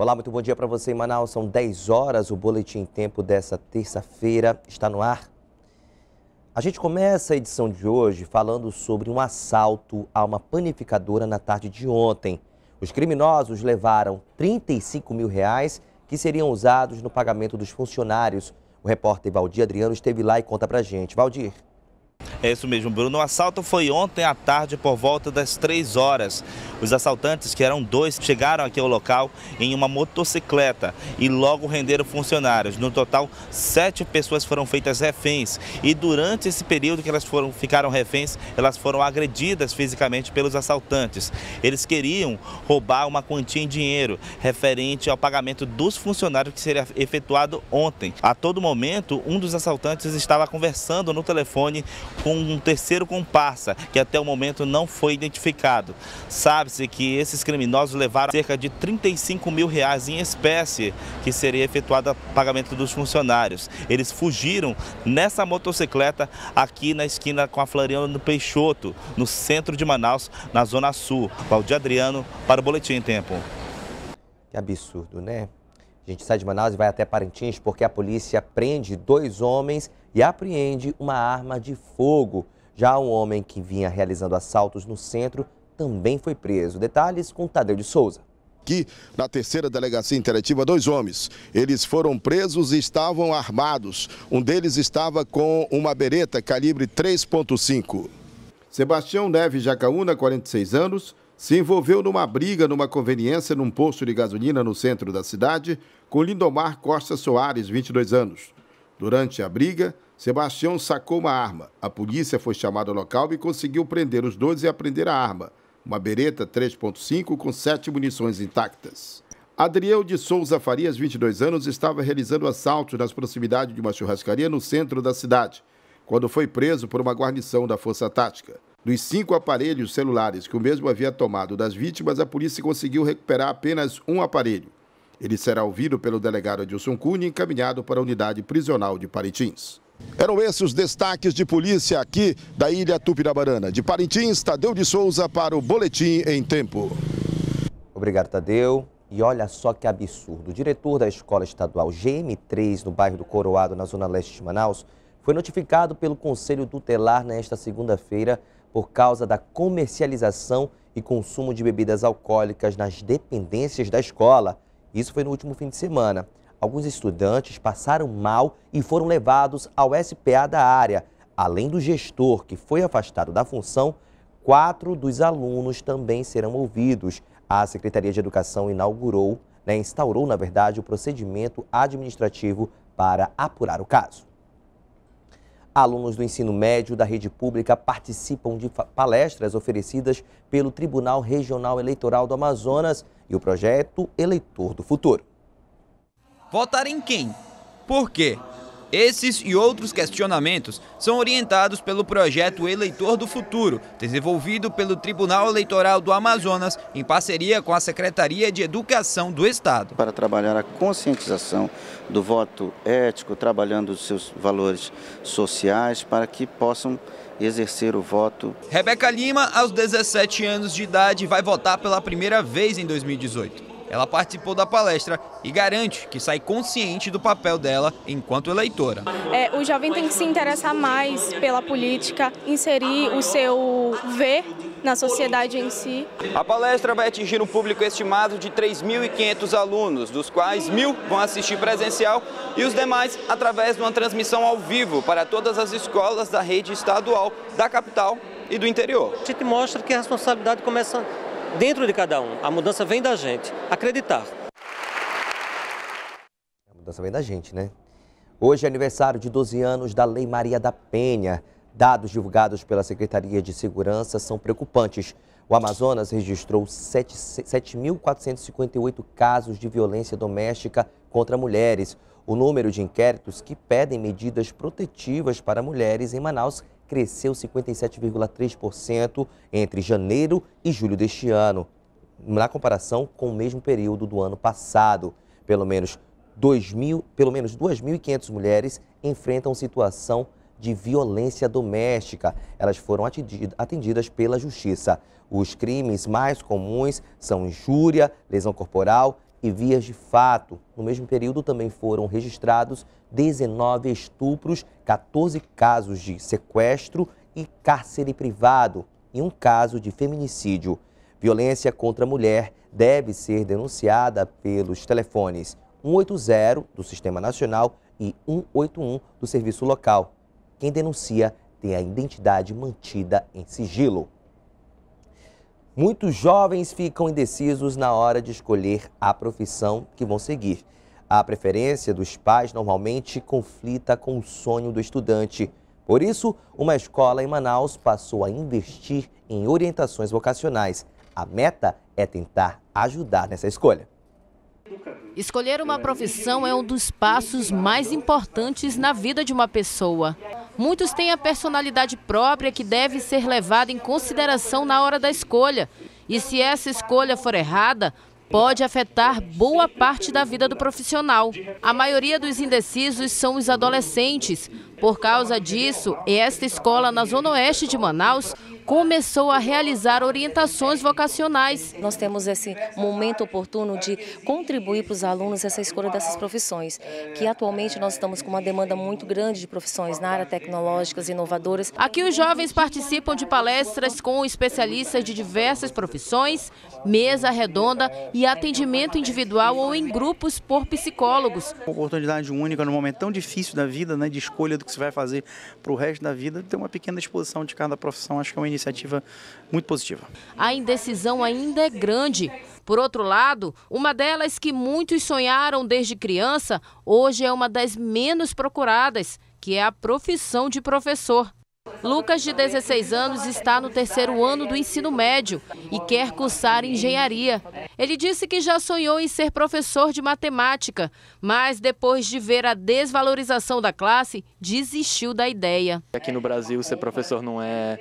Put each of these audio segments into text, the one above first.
Olá, muito bom dia para você em Manaus. São 10 horas, o Boletim Tempo dessa terça-feira está no ar. A gente começa a edição de hoje falando sobre um assalto a uma panificadora na tarde de ontem. Os criminosos levaram 35 mil reais que seriam usados no pagamento dos funcionários. O repórter Valdir Adriano esteve lá e conta pra gente. Valdir. É isso mesmo, Bruno. O assalto foi ontem à tarde por volta das 3 horas. Os assaltantes, que eram dois, chegaram aqui ao local em uma motocicleta e logo renderam funcionários. No total, sete pessoas foram feitas reféns e durante esse período que elas foram, ficaram reféns, elas foram agredidas fisicamente pelos assaltantes. Eles queriam roubar uma quantia em dinheiro referente ao pagamento dos funcionários que seria efetuado ontem. A todo momento, um dos assaltantes estava conversando no telefone com um terceiro comparsa, que até o momento não foi identificado. Que esses criminosos levaram cerca de 35 mil reais em espécie, que seria efetuado pagamento dos funcionários. Eles fugiram nessa motocicleta aqui na esquina com a Floriano Peixoto, no centro de Manaus, na Zona Sul. Valdir Adriano, para o Boletim em Tempo. Que absurdo, né? A gente sai de Manaus e vai até Parintins porque a polícia prende dois homens e apreende uma arma de fogo. Já um homem que vinha realizando assaltos no centro também foi preso. Detalhes com Tadeu de Souza. Aqui na terceira delegacia interativa, dois homens. Eles foram presos e estavam armados. Um deles estava com uma bereta calibre 3.5. Sebastião Neves Jacaúna, 46 anos, se envolveu numa briga numa conveniência num posto de gasolina no centro da cidade com Lindomar Costa Soares, 22 anos. Durante a briga, Sebastião sacou uma arma. A polícia foi chamada ao local e conseguiu prender os dois e apreender a arma, uma bereta 3.5 com sete munições intactas. Adriel de Souza Farias, 22 anos, estava realizando assaltos nas proximidades de uma churrascaria no centro da cidade, quando foi preso por uma guarnição da Força Tática. Dos cinco aparelhos celulares que o mesmo havia tomado das vítimas, a polícia conseguiu recuperar apenas um aparelho. Ele será ouvido pelo delegado Adilson Cunha e encaminhado para a unidade prisional de Parintins. Eram esses os destaques de polícia aqui da Ilha Tupinabarana. De Parintins, Tadeu de Souza para o Boletim em Tempo. Obrigado, Tadeu. E olha só que absurdo. O diretor da Escola Estadual GM3, no bairro do Coroado, na zona leste de Manaus, foi notificado pelo Conselho Tutelar nesta segunda-feira por causa da comercialização e consumo de bebidas alcoólicas nas dependências da escola. Isso foi no último fim de semana. Alguns estudantes passaram mal e foram levados ao SPA da área. Além do gestor, que foi afastado da função, quatro dos alunos também serão ouvidos. A Secretaria de Educação inaugurou, né, instaurou, na verdade, o procedimento administrativo para apurar o caso. Alunos do ensino médio da rede pública participam de palestras oferecidas pelo Tribunal Regional Eleitoral do Amazonas e o projeto Eleitor do Futuro. Votar em quem? Por quê? Esses e outros questionamentos são orientados pelo projeto Eleitor do Futuro, desenvolvido pelo Tribunal Eleitoral do Amazonas em parceria com a Secretaria de Educação do Estado. Para trabalhar a conscientização do voto ético, trabalhando os seus valores sociais para que possam exercer o voto. Rebeca Lima, aos 17 anos de idade, vai votar pela primeira vez em 2018. Ela participou da palestra e garante que sai consciente do papel dela enquanto eleitora. É, o jovem tem que se interessar mais pela política, inserir o seu ver na sociedade em si. A palestra vai atingir um público estimado de 3.500 alunos, dos quais mil vão assistir presencial e os demais através de uma transmissão ao vivo para todas as escolas da rede estadual da capital e do interior. A gente mostra que a responsabilidade começa dentro de cada um. A mudança vem da gente. Acreditar. A mudança vem da gente, né? Hoje é aniversário de 12 anos da Lei Maria da Penha. Dados divulgados pela Secretaria de Segurança são preocupantes. O Amazonas registrou 7.458 casos de violência doméstica contra mulheres. O número de inquéritos que pedem medidas protetivas para mulheres em Manaus cresceu 57,3% entre janeiro e julho deste ano, na comparação com o mesmo período do ano passado. Pelo menos 2.000, pelo menos 2.500 mulheres enfrentam situação de violência doméstica. Elas foram atendidas pela Justiça. Os crimes mais comuns são injúria, lesão corporal e vias de fato. No mesmo período também foram registrados 19 estupros, 14 casos de sequestro e cárcere privado e um caso de feminicídio. Violência contra a mulher deve ser denunciada pelos telefones 180 do Sistema Nacional e 181 do Serviço Local. Quem denuncia tem a identidade mantida em sigilo. Muitos jovens ficam indecisos na hora de escolher a profissão que vão seguir. A preferência dos pais normalmente conflita com o sonho do estudante. Por isso, uma escola em Manaus passou a investir em orientações vocacionais. A meta é tentar ajudar nessa escolha. Escolher uma profissão é um dos passos mais importantes na vida de uma pessoa. Muitos têm a personalidade própria que deve ser levada em consideração na hora da escolha. E se essa escolha for errada, pode afetar boa parte da vida do profissional. A maioria dos indecisos são os adolescentes. Por causa disso, esta escola na Zona Oeste de Manaus começou a realizar orientações vocacionais. Nós temos esse momento oportuno de contribuir para os alunos essa escolha dessas profissões, que atualmente nós estamos com uma demanda muito grande de profissões na área tecnológicas, inovadoras. Aqui os jovens participam de palestras com especialistas de diversas profissões, mesa redonda e atendimento individual ou em grupos por psicólogos. Uma oportunidade única num momento tão difícil da vida, né, de escolha do que você vai fazer para o resto da vida, ter uma pequena exposição de cada profissão, acho que é uma iniciativa muito positiva. A indecisão ainda é grande. Por outro lado, uma delas que muitos sonharam desde criança, hoje é uma das menos procuradas, que é a profissão de professor. Lucas, de 16 anos, está no terceiro ano do ensino médio e quer cursar engenharia. Ele disse que já sonhou em ser professor de matemática, mas depois de ver a desvalorização da classe, desistiu da ideia. Aqui no Brasil, ser professor não é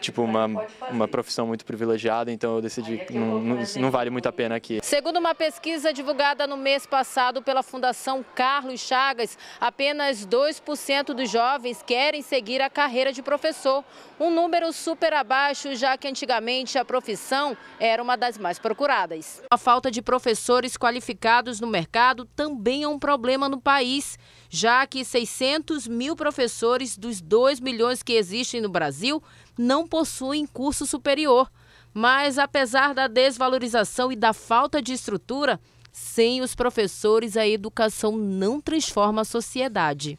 tipo uma, uma profissão muito privilegiada, então eu decidi que não, não, não vale muito a pena aqui. Segundo uma pesquisa divulgada no mês passado pela Fundação Carlos Chagas, apenas 2% dos jovens querem seguir a carreira de professor, um número super abaixo, já que antigamente a profissão era uma das mais procuradas. A falta de professores qualificados no mercado também é um problema no país, já que 600 mil professores dos 2 milhões que existem no Brasil não possuem curso superior. Mas, apesar da desvalorização e da falta de estrutura, sem os professores, a educação não transforma a sociedade.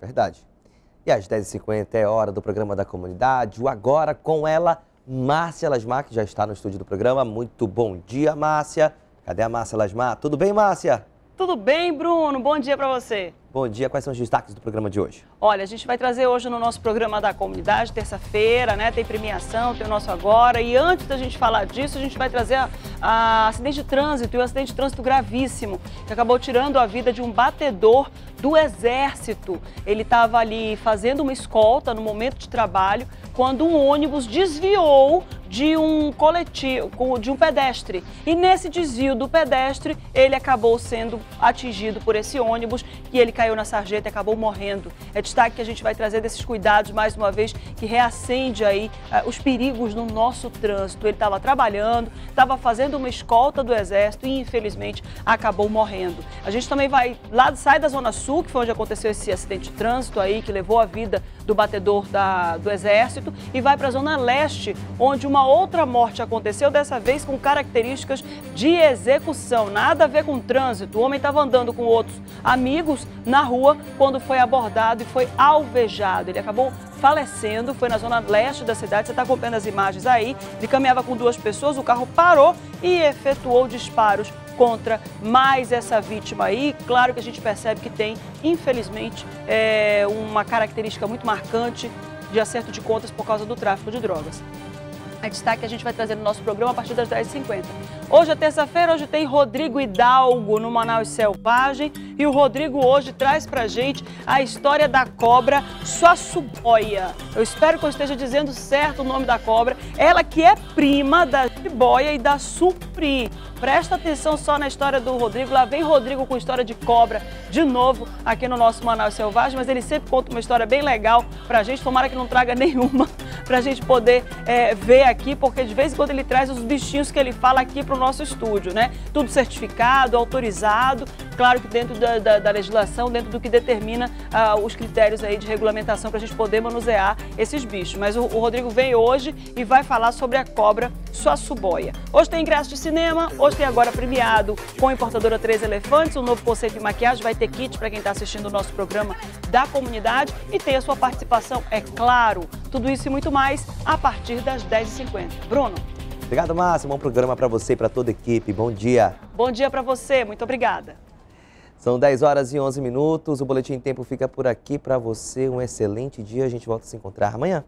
Verdade. E às 10h50 é hora do programa da comunidade. O Agora com ela, Márcia Lasmar, que já está no estúdio do programa. Muito bom dia, Márcia. Cadê a Márcia Lasmar? Tudo bem, Márcia? Tudo bem, Bruno? Bom dia para você. Bom dia, quais são os destaques do programa de hoje? Olha, a gente vai trazer hoje no nosso programa da comunidade, terça-feira, né? Tem premiação, tem o nosso agora. E antes da gente falar disso, a gente vai trazer a, a acidente de trânsito e um acidente de trânsito gravíssimo, que acabou tirando a vida de um batedor do Exército. Ele estava ali fazendo uma escolta no momento de trabalho, quando um ônibus desviou de um coletivo, de um pedestre. E nesse desvio do pedestre, ele acabou sendo atingido por esse ônibus e ele caiu na sarjeta e acabou morrendo. É destaque que a gente vai trazer desses cuidados, mais uma vez, que reacende aí uh, os perigos no nosso trânsito. Ele estava trabalhando, estava fazendo uma escolta do Exército e, infelizmente, acabou morrendo. A gente também vai lá, sai da Zona Sul, que foi onde aconteceu esse acidente de trânsito aí, que levou a vida do batedor da, do Exército, e vai para a Zona Leste, onde uma outra morte aconteceu, dessa vez com características de execução. Nada a ver com trânsito. O homem estava andando com outros amigos na rua quando foi abordado e foi alvejado. Ele acabou falecendo, foi na zona leste da cidade, você está acompanhando as imagens aí. Ele caminhava com duas pessoas, o carro parou e efetuou disparos contra mais essa vítima aí. Claro que a gente percebe que tem, infelizmente, é, uma característica muito marcante de acerto de contas por causa do tráfico de drogas é destaque que a gente vai trazer no nosso programa a partir das 10h50. Hoje é terça-feira, hoje tem Rodrigo Hidalgo no Manaus Selvagem e o Rodrigo hoje traz pra gente a história da cobra Suaçuboia. Eu espero que eu esteja dizendo certo o nome da cobra. Ela que é prima da jiboia e da supri. Presta atenção só na história do Rodrigo. Lá vem Rodrigo com história de cobra de novo aqui no nosso Manaus Selvagem, mas ele sempre conta uma história bem legal pra gente. Tomara que não traga nenhuma para a gente poder é, ver aqui, porque de vez em quando ele traz os bichinhos que ele fala aqui para o nosso estúdio, né? Tudo certificado, autorizado, claro que dentro da, da, da legislação, dentro do que determina ah, os critérios aí de regulamentação para a gente poder manusear esses bichos. Mas o, o Rodrigo vem hoje e vai falar sobre a cobra suaçuboia. Hoje tem ingresso de cinema, hoje tem agora premiado com a importadora Três Elefantes, um novo conceito de maquiagem, vai ter kit para quem está assistindo o nosso programa da comunidade e tem a sua participação, é claro. Tudo isso e muito mais a partir das 10h50. Bruno. Obrigado, Márcio. Bom programa para você e para toda a equipe. Bom dia. Bom dia para você. Muito obrigada. São 10 horas e 11 minutos. O Boletim Tempo fica por aqui para você. Um excelente dia. A gente volta a se encontrar amanhã.